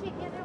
she given